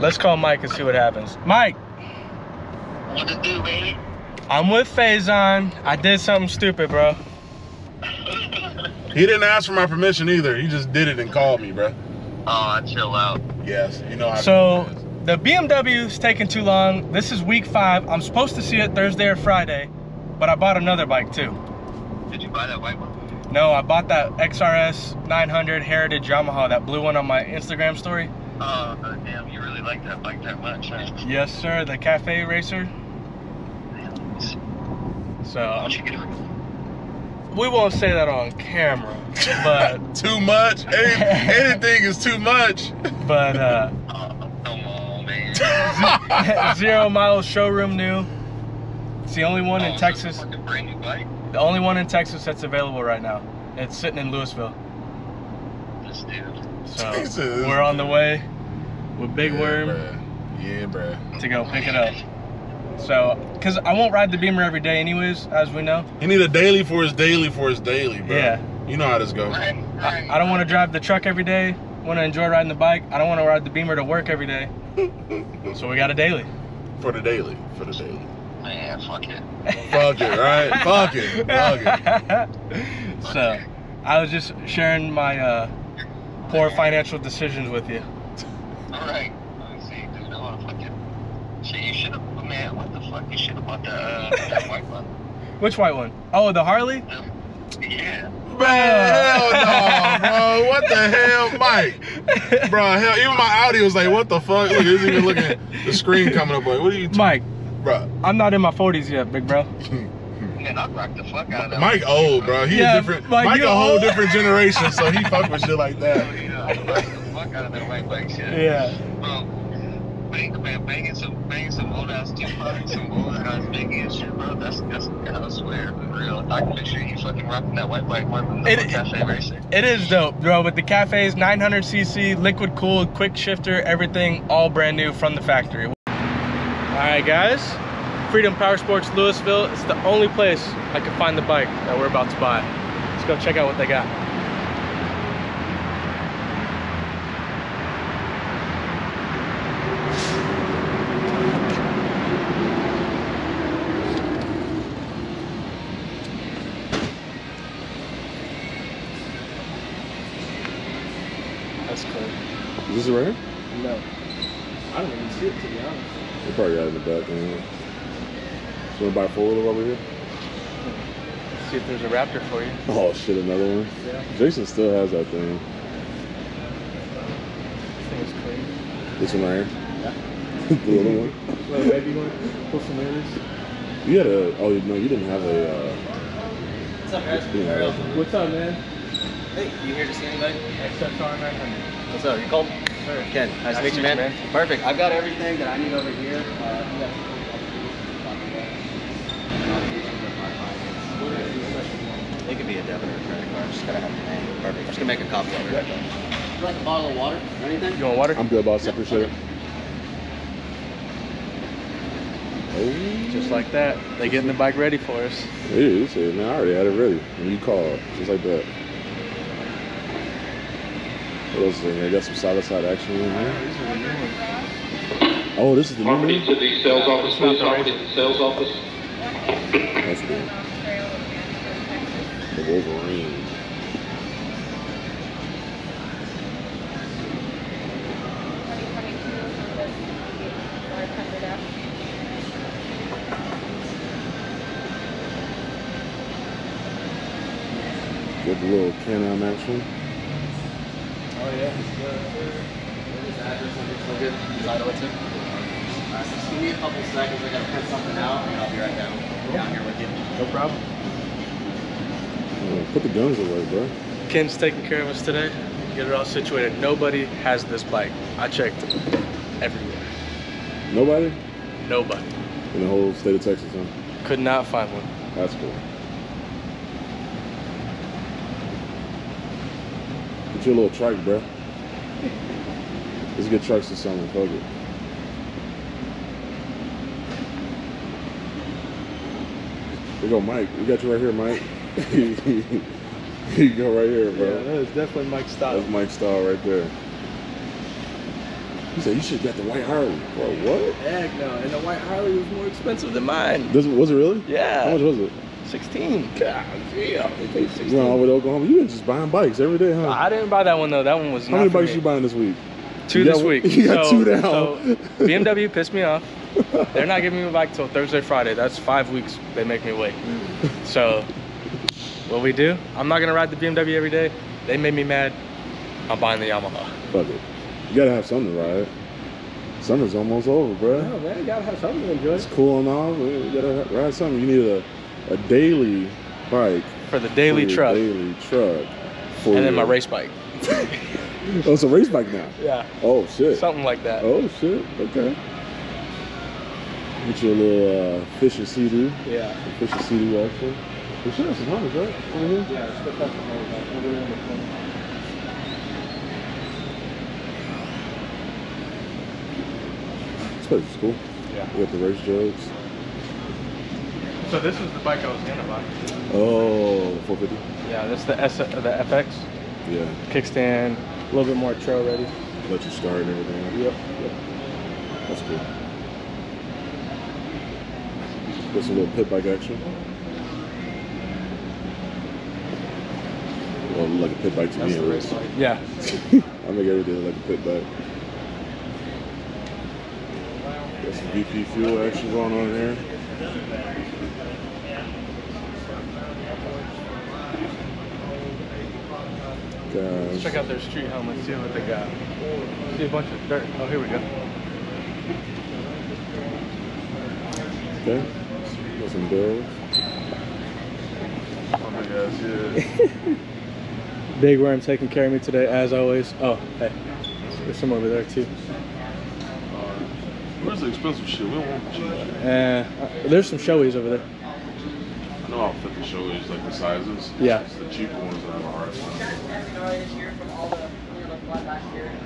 Let's call Mike and see what happens. Mike, What to do, baby? I'm with Faison. I did something stupid, bro. He didn't ask for my permission either. He just did it and called me, bro. Oh, chill out. Yes, you know how. So the BMW's taking too long. This is week five. I'm supposed to see it Thursday or Friday, but I bought another bike too. Did you buy that white one? No, I bought that XRS 900 Heritage Yamaha, that blue one on my Instagram story. Oh, damn, you really like that bike that much, huh? Yes, sir, the Cafe Racer. So um, we won't say that on camera, but too much. Anything is too much. but uh, Oh, come on, man. zero mile showroom new. It's the only one Oh, in Texas. it's a brand new bike? The only one in Texas that's available right now. It's sitting in Louisville. This dude. So Jesus. we're on the way with Big yeah, Worm Bruh. Yeah, bro. to go pick it up. So, cause I won't ride the Beamer every day, anyways, as we know. He need a daily for his daily for his daily, bro. Yeah. You know how this goes. Right, right. I, I don't want to drive the truck every day. Want to enjoy riding the bike. I don't want to ride the Beamer to work every day. so we got a daily. For the daily. For the daily. Man, fuck it. Fuck it, right? Fuck it. Fuck it. so, I was just sharing my uh, poor financial decisions with you. Alright. Let me see, dude. I want to fucking. Shit, you should have. Man, what the fuck? You should have bought that, uh, that white one. Which white one? Oh, the Harley? Yeah. Man, hell no, bro. What the hell, Mike? Bro, hell, even my Audi was like, what the fuck? Look, it's even looking at the screen coming up like, what are you, Mike, bro? I'm not in my 40s yet, big bro. Man, I'd rock the fuck out of that. Mike old, bro. He Yeah, a different, Mike, Mike, you a whole old. different generation, so he fuck with shit like Hell that. yeah, I'd rock the fuck out of that white bike shit. Yeah. Bro, bang, man, banging some, banging some old ass Tupac, some old ass Biggie and shit, bro. That's, that's, I swear, for real. I can picture you fucking rocking that white bike more than the It- cafe racer. It is dope, bro. With the cafes, 900cc, liquid cooled, quick shifter, everything all brand new from the factory. All right, guys. Freedom Power Sports Louisville. It's the only place I can find the bike that we're about to buy. Let's go check out what they got. That's cool. Is this right here? No. I don't even see it to be honest. They probably got it in the back. Man. So wanna buy a four wheeler over here? See if there's a Raptor for you. Oh shit, another one. Yeah. Jason still has that thing. This thing is clean. This one right here. Yeah. the little one. Little baby one. Pull some mirrors. You had a. Oh no, you didn't have a. Uh, What's up, guys? you didn't have a- What's up, man? Hey, you here to see anybody? XSR 900. What's up? You called? Sure. Ken, nice, to meet you, man. Perfect. I've got everything that I need over here. Uh, you got- It could be a debit or a credit card. Just gotta have your name. Perfect. I'm just gonna make a copy of it. Would you like a bottle of water or anything? You want water? I'm good, boss. I appreciate it. Oh, Just like that. They getting the bike ready for us. It is. it, Man, I already had it ready. When you called, just like that. What else is in here? Got some side to side action in here. Oh, this is the new Property one? to the sales office, please, property to the sales office. That's good. The Wolverine. Get the little Can-Am action. Oh, yeah. Okay. Title it to? Alright, just give me a couple seconds. I gotta print something out and I'll be right down, down here with you. No problem. Put the guns away, bro. Ken's taking care of us today. Get it all situated. Nobody has this bike. I checked everywhere. Nobody Nobody. in the whole state of Texas, huh? Could not find one. That's cool. Get your little trike, bro. Let's get trucks to summer. Fuck it. Here go Mike. We got you right here, Mike. You go right here, bro. is definitely Mike's style. That's Mike's style right there. He said you should get the white Harley. Bro, what? Heck no. And the white Harley was more expensive than mine. This was it really? Yeah. How much was it? 16. God damn. You went all the way to Oklahoma. You been just buying bikes every day, huh? I didn't buy that one though. That one was How many bikes me. you buying this week? Two You this got- week. you got so, two down. So BMW pissed me off. They're not giving me a bike till Thursday, Friday. That's five weeks they make me wait. So what we do? I'm not gonna ride the BMW every day. They made me mad. I'm buying the Yamaha. Fuck it. You gotta have something to ride. Summer's almost over, bro. No, man, you gotta have something to enjoy. It's cooling off. You gotta ride something. You need a, a daily bike. For the daily your truck. Daily truck. For And then my race bike. Oh, it's a race bike now. Yeah. Oh shit. Something like that. Oh shit. Okay. Get you a little uh, Fisher CD. Yeah. Fisher CD action. We should have some helmets, right? Over here? Yeah, just put that over there in the corner. This place is cool. Yeah. We got the race jugs. So this is the bike I was gonna buy. Oh, 450. Yeah, this is the S the FX Yeah. kickstand, a little bit more trail ready. Let you start and everything. Yep. yep. That's cool. Got a little pit bike action. Well, like a pit bike to me. at least. Yeah. I make everything like a pit bike. Got some VP fuel action going on here. Let's Guys, check out their street helmets, see what they got. See a bunch of dirt. Oh, here we go. okay. Got some bills. Oh my gosh, yeah. Big worm taking care of me today, as always. Oh, hey. There's some over there too. Where's the expensive shit? We don't want the cheap shit. Uh, there's some Shoeis over there. I know I'll fit the Shoeis, like the sizes. Yeah. It's the cheaper ones that have a hard time.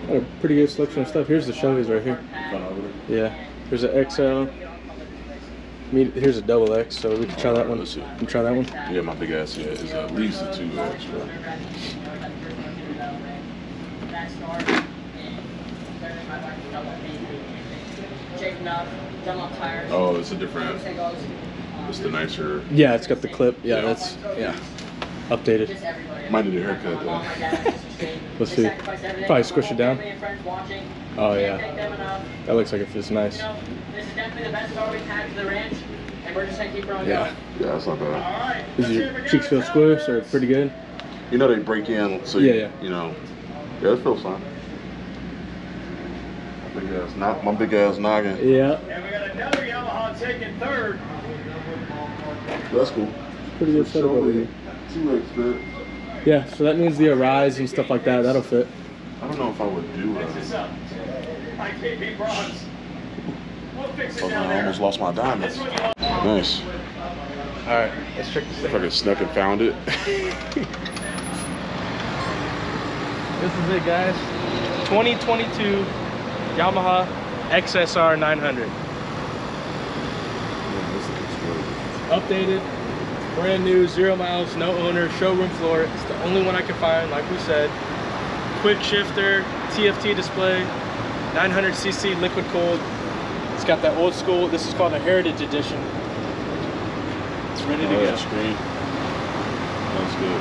Got a pretty good selection of stuff. Here's the Shoeis right here. Found over there. Yeah. Here's an XL. Here's a double X, so we can try that one. Let's see. Try that one? Yeah, my big ass yeah, is at least a two extra. Oh, it's a different. It's the nicer. Yeah, it's got the clip. Yeah, that's yeah. Updated. Might need a haircut though. Let's see. Probably squish it down. Oh yeah. That looks like it fits nice. This definitely the best car we've had the ranch, and we're just gonna keep growing. Yeah. Yeah, that's not bad. Does your cheeks feel squished or pretty good? You know they break in, so Yeah, you, yeah. you know. Yeah, it feels fine. My big ass, not my big ass noggin. Yeah. And we got another Yamaha taking third. That's cool. Pretty good setup over here. Two X fit. Yeah, so that means the Arais and stuff like that, that'll fit. I don't know if I would do This it. IKP bronze. We'll fix it down I almost lost my diamonds. Nice. Alright, let's check this If I could snuck and found it. This is it guys. 2022 Yamaha XSR 900. Updated, brand new, zero miles, no owner, showroom floor. It's the only one I can find, like we said. Quick shifter, TFT display, 900cc liquid cooled. It's got that old school, this is called a Heritage Edition. It's ready to Oh, go. that screen. That's good.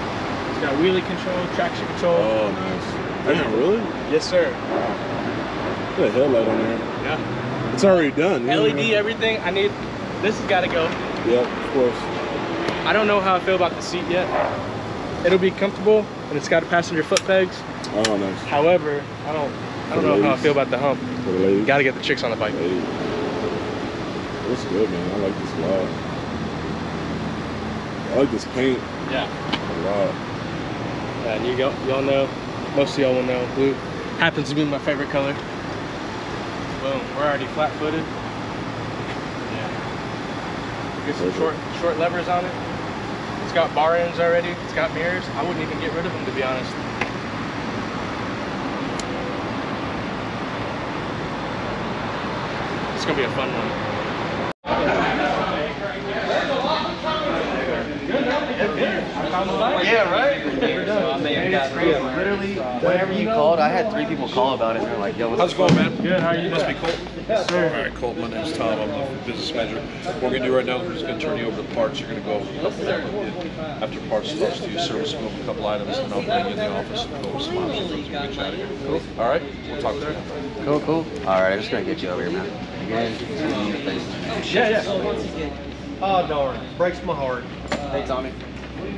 It's got wheelie control, traction control. Oh, nice. Damn, really? Yes, sir. Put a headlight on there. Yeah. It's already done. LED, everything. I need. This has got to go. Yep, of course. I don't know how I feel about the seat yet. It'll be comfortable, and it's got passenger foot pegs. Oh, nice. However, I don't. I don't know how I feel about the hump. For the ladies. Got to get the chicks on the bike. Hey. Looks good, man. I like this a lot. I like this paint Yeah. a lot. And you go, y'all know. Most of y'all will know. Blue happens to be my favorite color. Boom. We're already flat-footed. Yeah. Get some short, short levers on it. It's got bar ends already. It's got mirrors. I wouldn't even get rid of them to be honest. It's gonna be a fun one. Yeah, right? So I may have got rid of literally, whenever you called, I had three people call about it, and they're like, yo, what's How's it going, man? Good, how are you Must be doing? Colton. Yes, sir. All right, Colt, My name's Tom. I'm the business manager. What we're gonna do right now is we're just gonna turn you over to parts. You're gonna go over a couple of them. After parts starts to use service, move a couple items, and I'll bring you in the office and go over some options. We'll get you out of here. Cool. All right. We'll talk to you. Cool, cool. All right, I'm just gonna get you over here, man. Again, see your face. Yeah, yeah. Oh darn, breaks my heart. Hey, Tommy.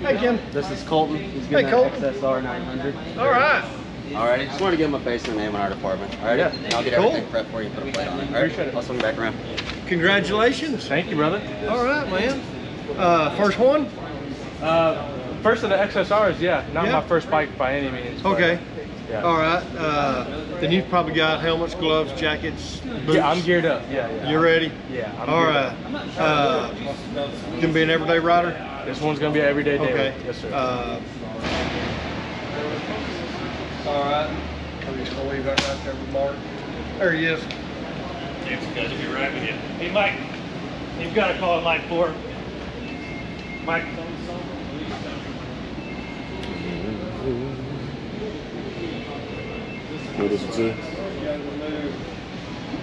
Hey Kim. This is Colton. He's getting Hey, that Colton. XSR 900. All right. Alrighty, just wanted to give him a face and a name in our department. All right. Yeah. and I'll get Cool. everything prepped for you and put a plate on it. Alright, Appreciate it. I'll swing back around. Congratulations. Thank you, brother. All right, man. Uh, first one. Uh, first of the XSRs, yeah. Not Yeah. my first bike by any means. Okay. Yeah. All right. Uh, then you've probably got helmets, gloves, jackets, boots. Yeah, I'm geared up. Yeah, yeah. You ready? Yeah, I'm All geared right. Uh, gonna be an everyday rider. Up. This one's gonna be an everyday day. Okay. Yes, sir. Uh, all right. I'm just gonna leave that right there with Mark. There he is. James guys will be right with you. Hey, Mike, you've got to call in line four. Mike.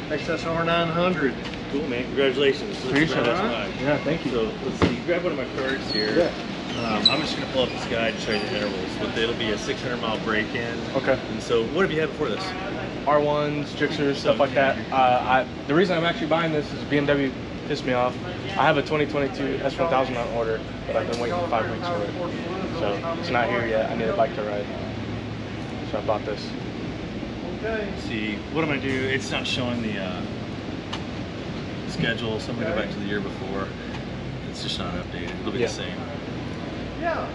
XSR 900. Cool, man. Congratulations. Appreciate it. Yeah, thank you. So let's see. Grab one of my cards here. Um, I'm just going to pull up this guide and show you the intervals, but it'll be a 600 mile break in. Okay. And so, what have you had before this? R1s, Gixxers, stuff like that. Uh, I, the reason I'm actually buying this is BMW pissed me off. I have a 2022 S1000 on order, but I've been waiting five weeks for it. So it's not here yet. I need a bike to ride. So I bought this. Let's see. What am I do? It's not showing the uh, schedule, so I'm going to go back to the year before. It's just not updated. It'll be Yeah. the same. Yeah.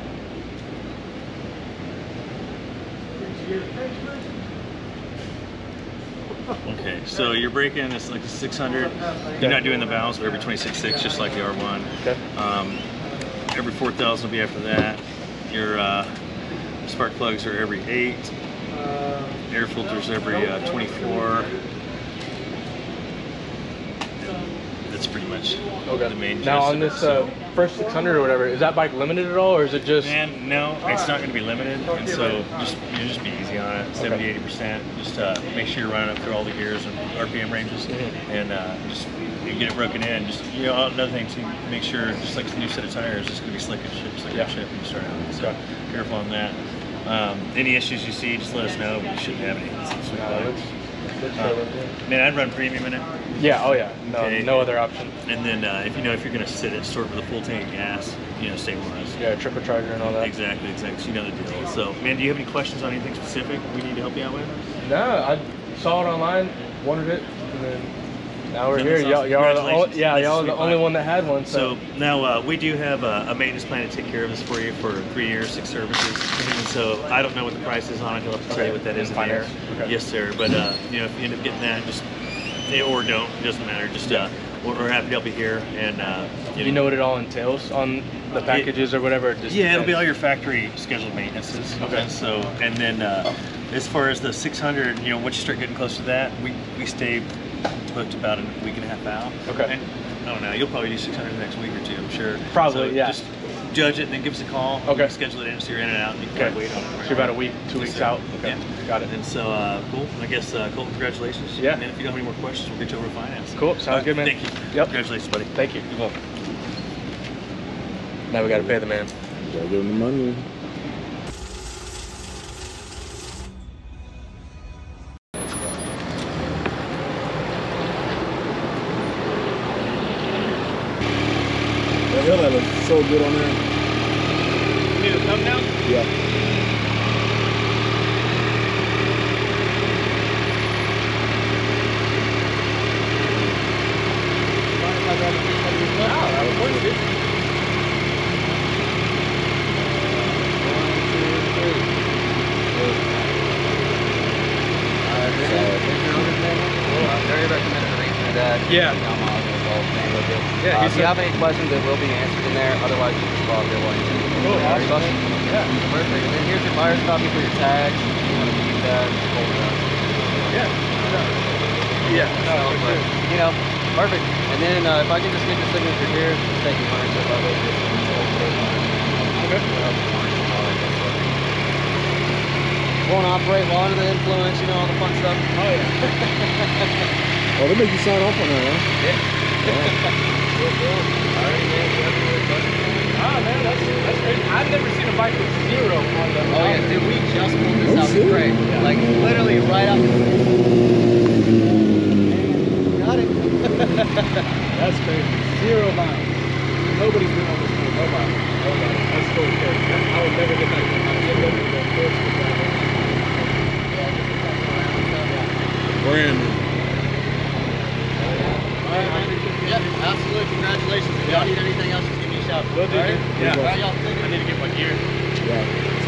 Okay, so your break-in is like a 600. You're not doing the valves, but every 26.6, just like the R1. Okay. Um, every 4,000 will be after that. Your uh, spark plugs are every 8. Air filters every uh, 24. That's pretty much the main Now on it, this so- uh, first 600 or whatever, is that bike limited at all, or is it just? Man, no, it's not going to be limited, and so just you just be easy on it, 70, 80 percent. Just uh, make sure you're running up through all the gears and RPM ranges, Mhm. and uh, just you get it broken in. Just you know, another thing to make sure, just like a new set of tires, it's going to be slick and shit, slick Yeah. and shit when you start out. So careful on that. Um, any issues you see, just let us know. We shouldn't have any. It's a sweet Nah, bike. looks- looks Uh, Man, I'd run premium in it. yeah. yeah. Oh yeah. No, Okay. no other option. And then uh, if you know if you're going to sit it sort of with a full tank of gas, you know, stabilize. Yeah, trickle charger and all that. Exactly, exactly. So you know the deal. So, man, do you have any questions on anything specific we need to help you out with? No, I saw it online, wanted it, and then now we're here. Y'all, y'all are the only, yeah, y'all are the only one that had one. So So, now uh, we do have a, a maintenance plan to take care of this for you for three years, six services. And so I don't know what the price is on it. You'll have to tell you what that is in there. Okay. Yes, sir. But uh, you know, if you end up getting that, just or don't, it doesn't matter. Just uh, we're, we're happy to help you here. And uh, you know what it all entails on the packages or whatever. Just Yeah, it'll be all your factory scheduled maintenances. Okay. And so, and then uh, as far as the 600, you know, once you start getting close to that, we, we stay booked about a week and a half out. Okay. And I don't know, you'll probably do 600 next week or two, I'm sure. Probably, So yeah. Just judge it and then give us a call. We Okay. Schedule it in so you're in and out and you can Okay. kinda wait on it. So about a week, two weeks sir. out. Okay. Yeah. Got it. And so, uh, cool. I guess, uh, Colton, congratulations. Yeah. And if you don't have any more questions, we'll get you over to finance. Cool. Sounds All right, good, man. Thank you. Yep. Congratulations, buddy. Thank you. You're welcome. Now we got to pay the man. Gotta give him the money. The hell, that looks so good on there. Need a thumbnail? Yeah. Very recommended to read through that. Yeah. Down miles and all, thing with it. Yeah, Uh, if you have any questions, they will be answered in there. Otherwise, you just call while you're Cool, awesome. Yeah. Perfect. And then here's your buyer's copy for your tags. If you want to keep that, hold it up. Yeah. Yeah. So, but, you know, perfect. And then uh, if I can just get your signature here, just take your ownership of it. Just control it. Okay. Won't operate while under the influence, you know, all the fun stuff. Oh yeah. Oh, they make you sign off on that, huh? Ah man, that's that's crazy. I've never seen a bike with zero on the. Oh yeah, dude, we just pulled this Oh, out shit. the crate. Like literally right out. Got it. That's crazy. Zero miles. Nobody's been on this thing. Nobody. Nobody. That's so crazy. I would never get that. I would never get that first with that. Brand new. Yeah, absolutely. Congratulations. If y'all need anything else, just give me a shout. Will do, All right? Yeah. All right, y'all. Take I need to get my gear. Yeah.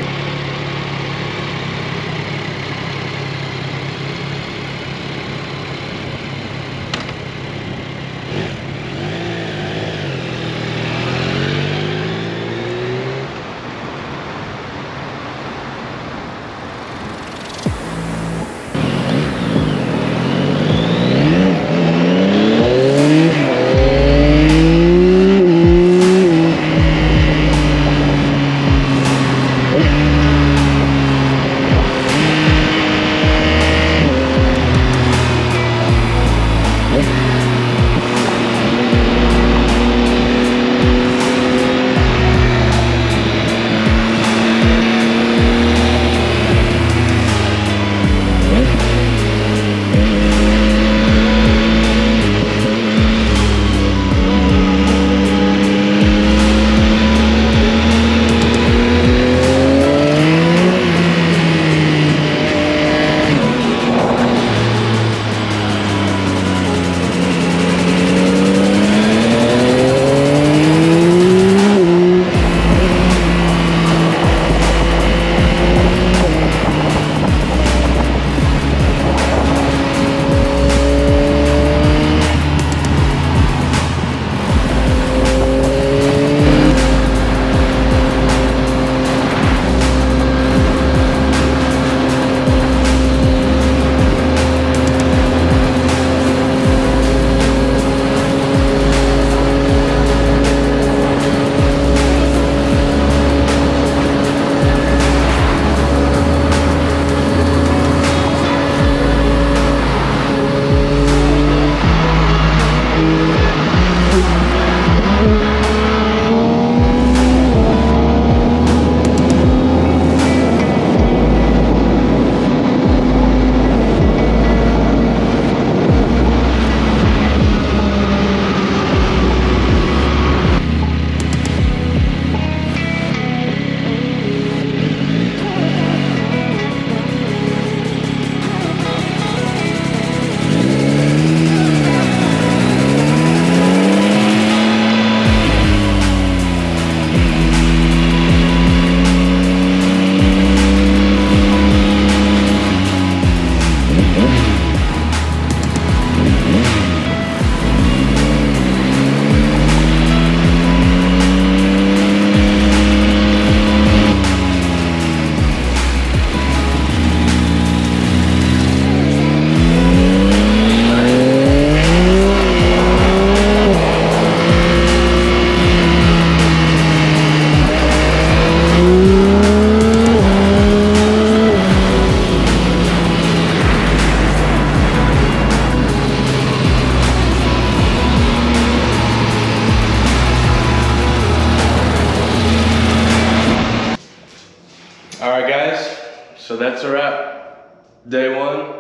So that's a wrap. Day one,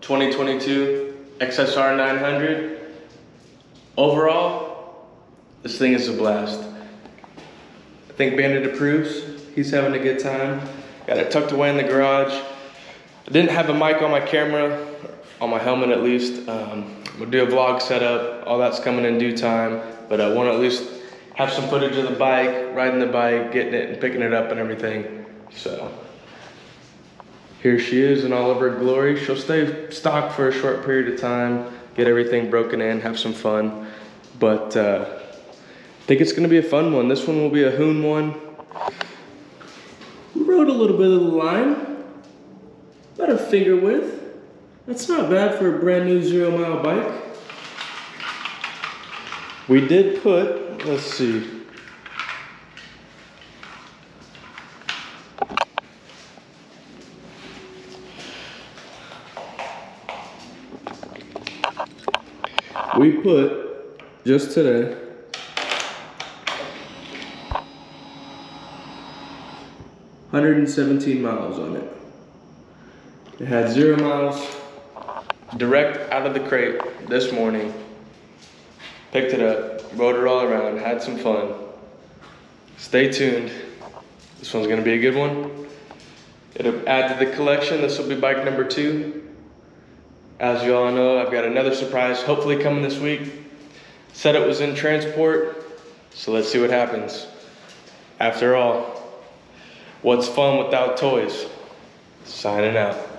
2022 XSR 900. Overall, this thing is a blast. I think Bandit approves. He's having a good time. Got it tucked away in the garage. I didn't have a mic on my camera, on my helmet at least. Um, we'll do a vlog setup. All that's coming in due time. But I want to at least have some footage of the bike, riding the bike, getting it and picking it up and everything. So here she is in all of her glory. She'll stay stock for a short period of time, get everything broken in, have some fun. But uh, I think it's gonna be a fun one. This one will be a Hoon one. We rode a little bit of the line, about a finger width. That's not bad for a brand new zero mile bike. We did put, let's see, We put just today. Hundred and seventeen miles on it. It had zero miles. Direct out of the crate this morning. Picked it up, rode it all around, had some fun. Stay tuned. This one's gonna be a good one. It'll add to the collection. This will be bike number two. As you all know, I've got another surprise hopefully coming this week. Said it was in transport, so let's see what happens. After all, what's fun without toys? Signing out.